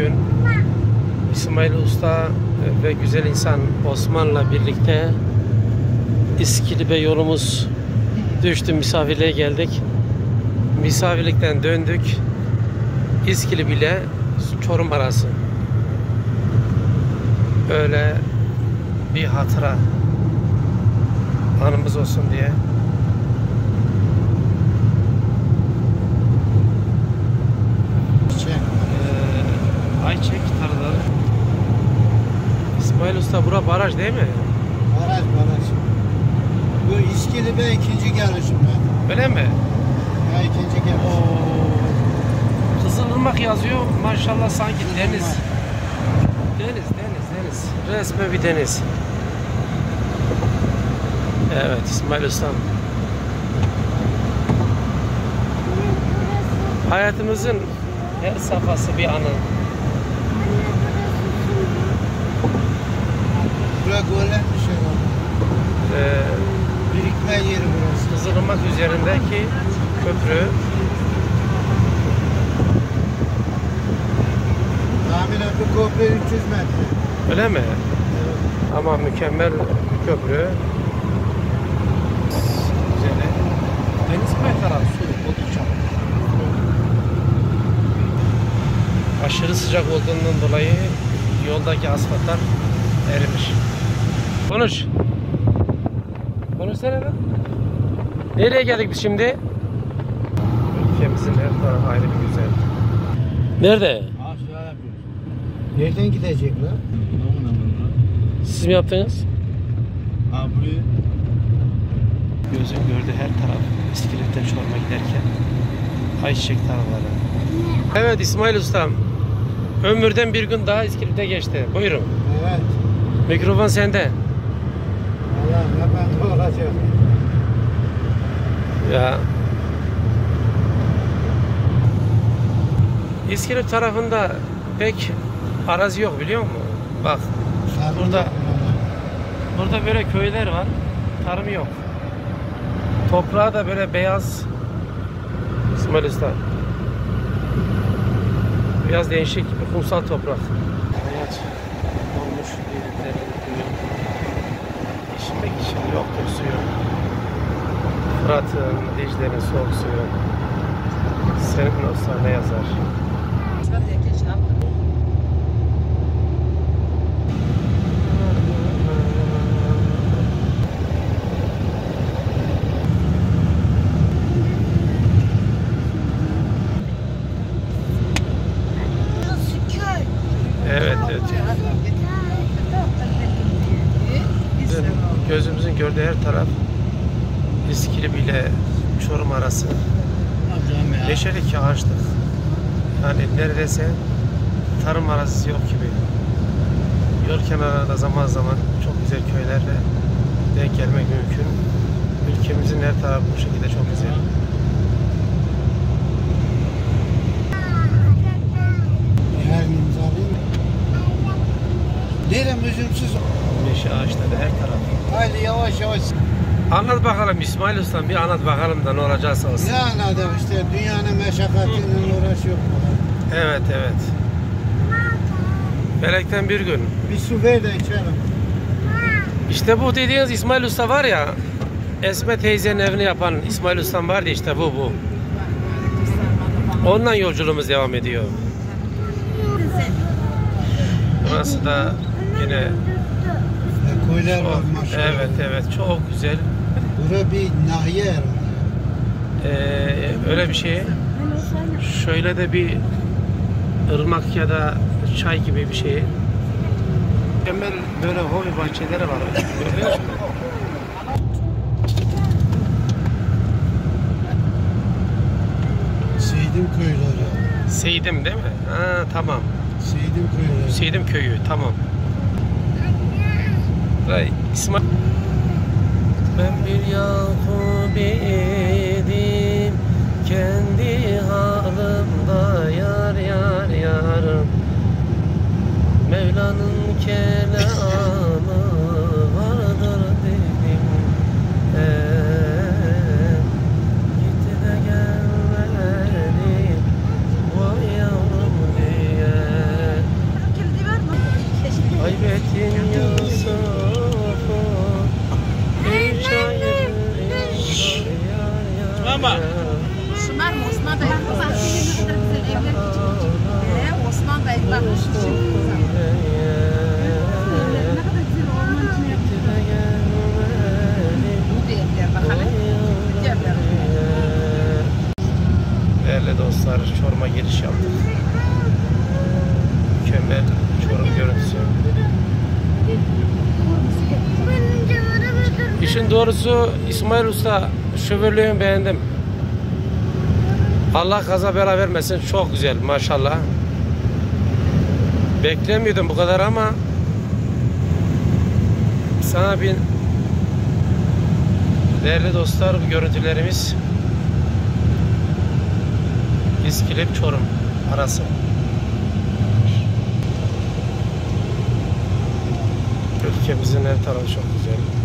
gün İsmail Usta ve güzel insan Osman'la birlikte İskilip'e yolumuz düştü. Misafirliğe geldik. Misafirlikten döndük. İskilip ile Çorum arası. Öyle bir hatıra anımız olsun diye. Çek. Ee, Ayçek tarlaları. İsmail Usta bura baraj değil mi? Baraj baraj. Bu İskilip'e ikinci gelişim ben. Öyle mi? Ya ikinci gelişim. Oo. Kızılırmak yazıyor. Maşallah sanki deniz. Deniz, deniz, deniz. Resmen bir deniz. Evet İsmail Ustam. Hayatımızın her safhası bir anı. Bura gölen bir şey var. Ee, Birikme yeri burası. Kızılırmak üzerindeki köprü. Tahminen bu köprü 300 metre. Öyle mi? Evet. Ama mükemmel bir köprü. Güzel. Deniz kıyı tarafı su oldukça. Aşırı sıcak olduğundan dolayı yoldaki asfaltlar erimiş. Konuş. Konuşsana lan. Nereye geldik biz şimdi? Ülkemizin her tarafı ayrı bir güzel. Nerede? Nereden gidecekler? Siz mi yaptınız? Ha buraya. Gözüm gördü her taraf İskilip'ten Çorum'a giderken ayçiçek tarlaları. Evet İsmail Ustam. Ömürden bir gün daha İskilip'te geçti. Buyurun. Evet. Mikrofon sende. Allah'ım ya. İskilip tarafında pek arazi yok biliyor musun? Bak Burada- burada böyle köyler var. Tarım yok. Toprağı da böyle beyaz. İsmail Usta. Biraz değişik kumsal toprak. Yoktur suyu. Fırat'ın, Dicle'nin soğuk suyu. Senin olsa ne yazar? Evet, evet. Bizim gözümüzün gördüğü her taraf İskilip ile Çorum arası. Ki ağaçlık. Yani neredeyse tarım arazisi yok gibi. Yol kenarında zaman zaman çok güzel köylerle denk gelmek mümkün. Ülkemizin her tarafı bu şekilde çok güzel. Anlat bakalım İsmail Usta bir anlat bakalım da ne olacaksa olsun. Ne anladım işte dünyanın meşakkatiyle uğraşıyor. Evet evet. Felekten bir gün. Bir su ver de içelim. İşte bu dediğiniz İsmail Usta var ya Esme teyzenin evini yapan İsmail Usta vardı işte bu bu. Ondan yolculuğumuz devam ediyor. Burası da yine E, var evet evet çok güzel. Nahiye herhalde. Ee, öyle bir şey. Şöyle de bir ırmak ya da çay gibi bir şey. Mükemmel böyle hobi bahçeleri var. Görüyor musun? Seydim köyleri. Seydim değil mi? Ha tamam. Seydim köyleri. Seydim köyü tamam. Vay İsmail. Ben bir Yakubiydim kendi halimda yar yar yarım. Mevla'nın kelamı dostlar Çorum'a giriş yaptık. Mükemmel Çorum görüntüsü. İşin doğrusu İsmail Usta şoförlüğünü beğendim. Allah kaza bela vermesin çok güzel maşallah. Beklemiyordum bu kadar ama sana bir değerli dostlar bu görüntülerimiz İskilip Çorum arası. Ülkemizin her tarafı çok güzel.